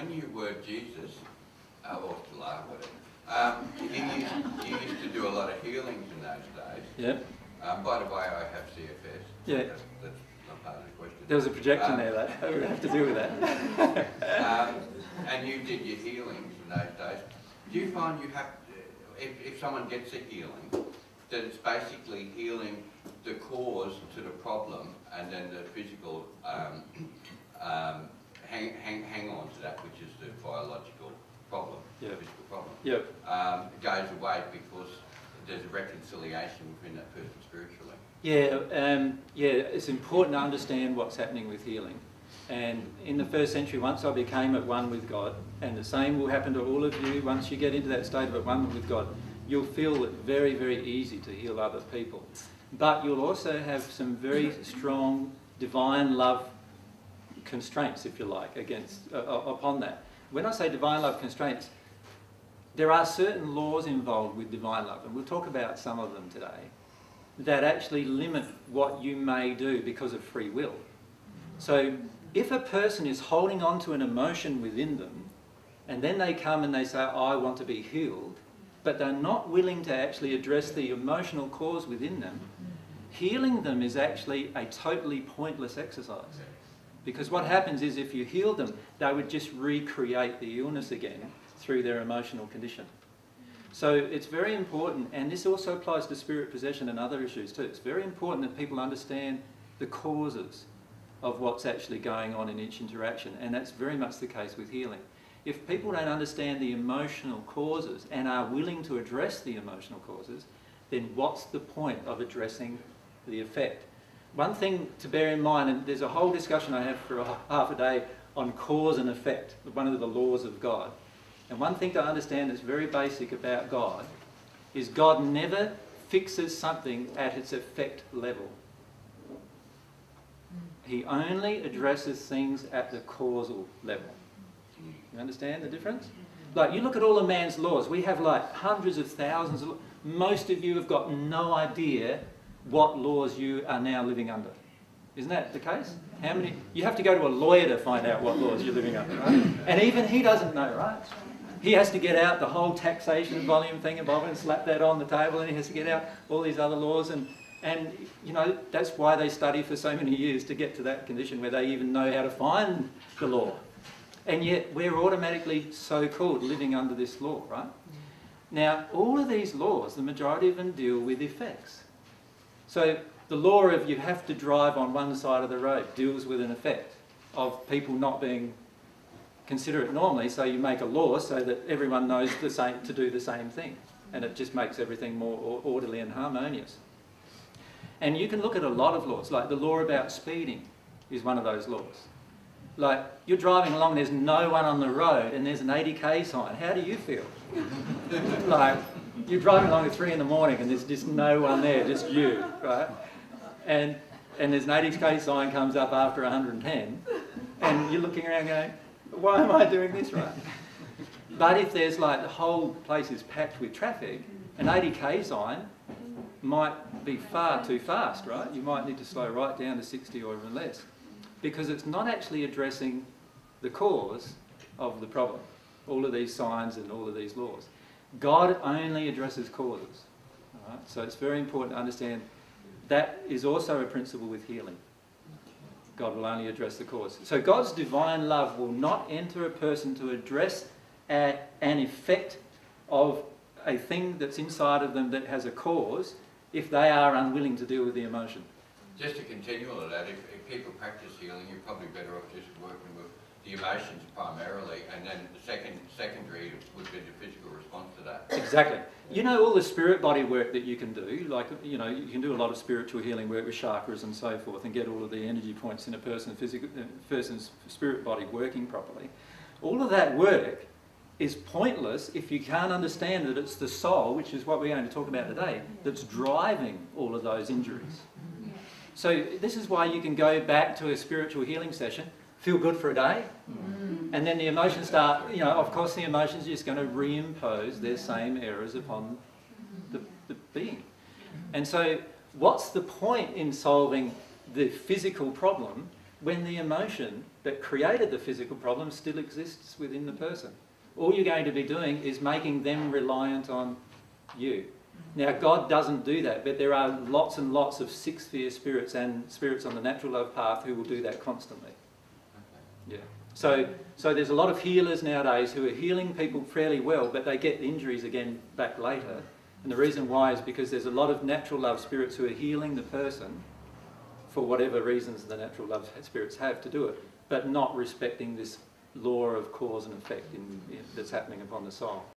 when you were Jesus, uh, or are, whatever, um, you, used, you used to do a lot of healings in those days. Yep. Um, by the way, I have CFS. Yeah. That's, that's not part of the question. There was a projection Um, there, though. We have to deal with that. Um, and you did your healings in those days. Do you find you have, if, if someone gets a healing, that it's basically healing the cause to the problem and then the physical um, um, hang, hang, hang on to that, which is the biological problem, the physical problem, Yep. um, goes away because there's a reconciliation within that person spiritually. Yeah, um, yeah, it's important to understand what's happening with healing. And in the first century, once I became at one with God, and the same will happen to all of you once you get into that state of at one with God, you'll feel it very, very easy to heal other people. But you'll also have some very strong divine love constraints, if you like, against uh, upon that. When I say divine love constraints, there are certain laws involved with divine love, and we'll talk about some of them today, that actually limit what you may do because of free will. So if a person is holding on to an emotion within them, and then they come and they say, I want to be healed, but they're not willing to actually address the emotional cause within them, healing them is actually a totally pointless exercise. Because what happens is if you heal them, they would just recreate the illness again through their emotional condition. So it's very important, and this also applies to spirit possession and other issues too. It's very important that people understand the causes of what's actually going on in each interaction, and that's very much the case with healing. If people don't understand the emotional causes and are willing to address the emotional causes, then what's the point of addressing the effect? One thing to bear in mind, and there's a whole discussion I have for a half a day on cause and effect, one of the laws of God. And one thing to understand that's very basic about God is God never fixes something at its effect level. He only addresses things at the causal level. You understand the difference? Like, you look at all of man's laws, we have like hundreds of thousands of Most of you have got no idea what laws you are now living under. Isn't that the case? How many? You have to go to a lawyer to find out what laws you're living under, right? And even he doesn't know, right? He has to get out the whole taxation volume thing above and slap that on the table, and he has to get out all these other laws. And, and you know, that's why they study for so many years to get to that condition where they even know how to find the law. And yet we're automatically so called living under this law, right? Now, all of these laws, the majority of them deal with effects. So the law of you have to drive on one side of the road deals with an effect of people not being considerate normally, so you make a law so that everyone knows the same, to do the same thing. And it just makes everything more orderly and harmonious. And you can look at a lot of laws, like the law about speeding is one of those laws. Like, you're driving along, there's no one on the road, and there's an 80k sign. How do you feel? like, you're driving along at 3 in the morning, and there's just no one there, just you, right? And, and there's an 80k sign comes up after 110, and you're looking around going, why am I doing this right? But if there's like the whole place is packed with traffic, an 80k sign might be far too fast, right? You might need to slow right down to 60 or even less because it's not actually addressing the cause of the problem. All of these signs and all of these laws. God only addresses causes. So it's very important to understand that is also a principle with healing. God will only address the cause. So God's divine love will not enter a person to address a, an effect of a thing that's inside of them that has a cause if they are unwilling to deal with the emotion. Just to continue on that, if, if people practice healing, you're probably better off just working with the emotions primarily, and then the second secondary would be the physical response to that. Exactly. You know all the spirit body work that you can do, like you know you can do a lot of spiritual healing work with chakras and so forth, and get all of the energy points in a person's physical, uh, person's spirit body working properly. All of that work is pointless if you can't understand that it's the soul, which is what we're going to talk about today, that's driving all of those injuries. So this is why you can go back to a spiritual healing session, feel good for a day, mm. and then the emotions start, you know, of course the emotions are just going to reimpose their same errors upon the, the being. And so what's the point in solving the physical problem when the emotion that created the physical problem still exists within the person. All you're going to be doing is making them reliant on you. Now, God doesn't do that, but there are lots and lots of six sphere spirits and spirits on the natural love path who will do that constantly. Yeah. So, so there's a lot of healers nowadays who are healing people fairly well, but they get injuries again back later. And the reason why is because there's a lot of natural love spirits who are healing the person for whatever reasons the natural love spirits have to do it, but not respecting this law of cause and effect in, in, that's happening upon the soul.